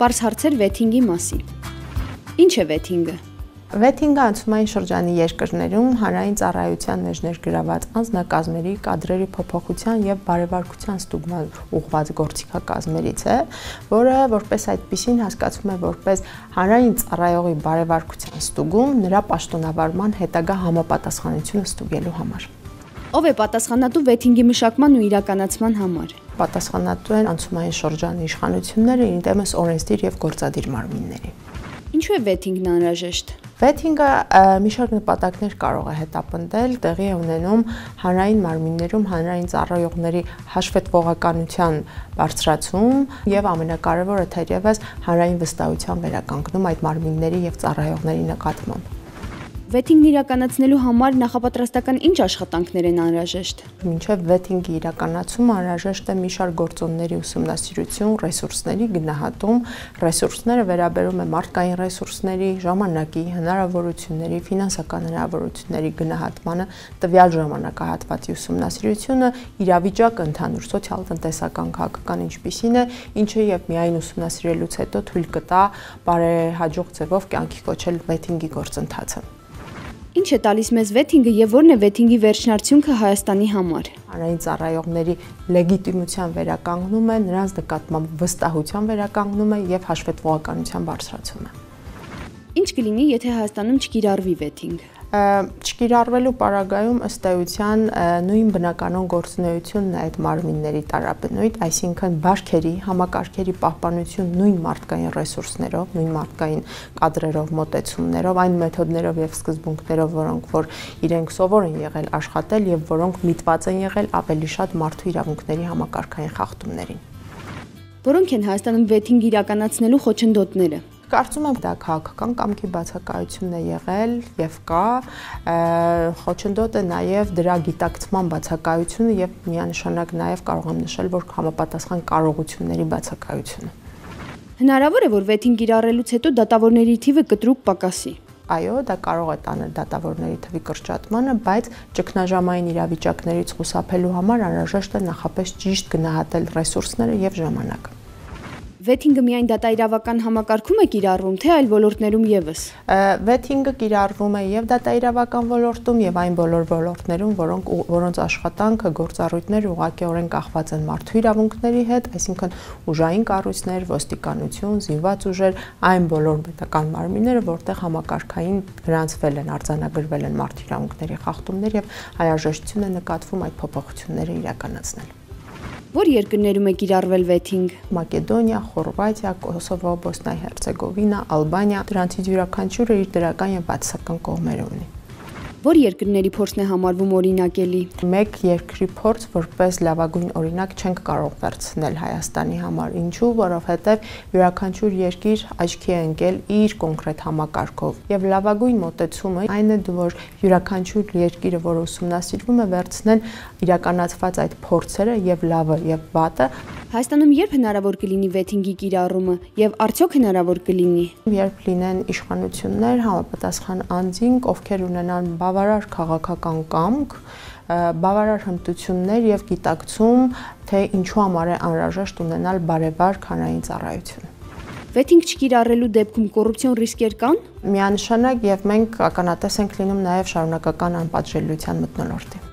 Պարզ հարցեր վեթինգի մասին։ Ինչ է վեթինգը։ Վեթինգը անցումային շրջանի երկրներում հանրային ծառայության մեջ ներգրաված անձնակազմերի կադրերի փոփոխության եւ բարևարկության ստուգման ուղղված գործիքակազմերից է, որը որպես այդպեսին հասկացվում է որպես հանրային ծառայողի բարևարկության ստուգում նրա պաշտոնավարման հետագա համապատասխանությունը ստուգելու համար։ Ով է պատասխանատու վեթինգի մշակման ու իրականացման համար։ Պատասխանատու են անցումային շրջանի իշխանությունները, ինտեմս օրենսդիր եւ գործադիր մարմինների։ Ինչու է վեթինգն անհրաժեշտ։ Վեթինգը մի շարք նպատակներ կարող է հետապնդել, տեղի է ունենում հանրային մարմիններում հանրային ծառայողների հաշվետվողականության բարձրացում եւ ամենակարևորը թերևս հանրային վստահության վերականգնում այդ մարմինների եւ ծառայողների նկատմամբ։ Վեթինգն իրականացնելու համար նախապատրաստական ինչ աշխատանքներ են անհրաժեշտ։ Մինչև վեթինգի իրականացումը անհրաժեշտ է մի շարք գործոնների ուսումնասիրություն, ռեսուրսների գնահատում, ռեսուրսները վերաբերում է մարդկային ռեսուրսների, ժամանակի, հնարավորությունների, ֆինանսական հնարավորությունների գնահատմանը, տվյալ ժամանակահատվածի ուսումնասիրությունը, իրավիճակը ընդհանուր սոցիալ-տնտեսական քաղաքական ինչպիսին է, ինչը եւ միայն ուսումնասիրելուց հետո թույլ կտա բարեհաջող ձևով կյանքի կոչել վեթինգի գործընթացը։ Ինչ է տալիս մեզ վեթինգը եւ ո՞րն է վեթինգի վերջնարդյունքը Հայաստանի համար։ Հանրային ծառայողների լեգիտիմության վերականգնում է, նրանց նկատմամբ վստահության վերականգնում է եւ հաշվետվողականության բարձրացում է։ Ինչ կլինի, եթե Հայաստանում չկիրառվի վեթինգ չկիրառվելու պարագայում ըստ էության նույն բնականon գործունեությունն է այդ մարմինների տարաբնույթ, այսինքն բարքերի, համակարգերի պահպանություն նույն մարդկային ռեսուրսներով, նույն մարդկային կադրերով, մոտեցումներով, այն մեթոդներով եւ սկզբունքներով, որոնք որ իրենք սովոր են եղել աշխատել եւ որոնք միտված են եղել ավելի շատ մարդու իրավունքների համակարգային խախտումներին։ Որոնք են Հայաստանում վեթինգ իրականացնելու խոչընդոտները։ Կարծում եմ դա քաղաքական կամքի բացակայությունն է եղել եւ կա խոչընդոտը նաեւ դրա գիտակցման բացակայությունը եւ միանշանակ նաեւ կարող եմ նշել որ համապատասխան կարողությունների բացակայությունը Հնարավոր է որ վեթինգ իրառելուց հետո դատավորների թիվը կտրուկ պակասի այո, դա կարող է տանել դատավորների թվի կրճատմանը, բայց ճգնաժամային իրավիճակներից խուսափելու համար անհրաժեշտ է նախապես ճիշտ գնահատել ռեսուրսները եւ ժամանակը։ Վեթինգը միայն դատաիրավական համակարգում է կիրառվում, թե այլ ոլորտներում եւս։ Վեթինգը կիրառվում է եւ դատաիրավական ոլորտում եւ այն բոլոր ոլորտներում, որոնք որոնց աշխատանքը գործառույթներ ուղղակիորեն կախված են մարդու իրավունքների հետ, այսինքն ուժային կառույցներ, ոստիկանություն, զինված ուժեր, այն բոլոր պետական մարմինները, որտեղ համակարգային գրանցվել են, արձանագրվել են մարդու իրավունքների խախտումներ եւ հայարժեշտություն է նկատվում այդ փոփոխությունները իրականացնել։ Որ երկրներում է կիրառվել վեթինգ։ Մակեդոնիա, Խորվաթիա, Կոսովո, Բոսնիա-Հերցեգովինա, Ալբանիա, դրանցից յուրաքանչյուրը իր դրական եւ բացասական կողմեր ունի որ երկրների փորձն է համարվում օրինակելի։ Մեկ երկրի փորձ որպես լավագույն օրինակ չենք կարող վերցնել Հայաստանի համար։ Ինչու՞, որովհետև յուրաքանչյուր երկիր աչքի է ընկել իր կոնկրետ համակարգով։ Եվ լավագույն մոտեցումը այն է, որ յուրաքանչյուր երկիրը, որը ուսումնասիրվում է, վերցնել իրականացված այդ փորձերը եւ լավը եւ վատը Հայաստանում երբ հնարավոր կլինի վեթինգի կիրառումը եւ արդյոք հնարավոր կլինի։ Երբ լինեն իշխանություններ համապատասխան անձինք, ովքեր ունենան բավարար քաղաքական կամք, բավարար հմտություններ եւ գիտակցում, թե ինչու համար է անհրաժեշտ ունենալ բարևար քանային ծառայություն։ Վեթինգ չկիրառելու դեպքում կոռուպցիոն ռիսկեր կան։ Միանշանակ եւ մենք ականատես ենք լինում նաեւ շարունակական անպատժելիության մթնոլորտի։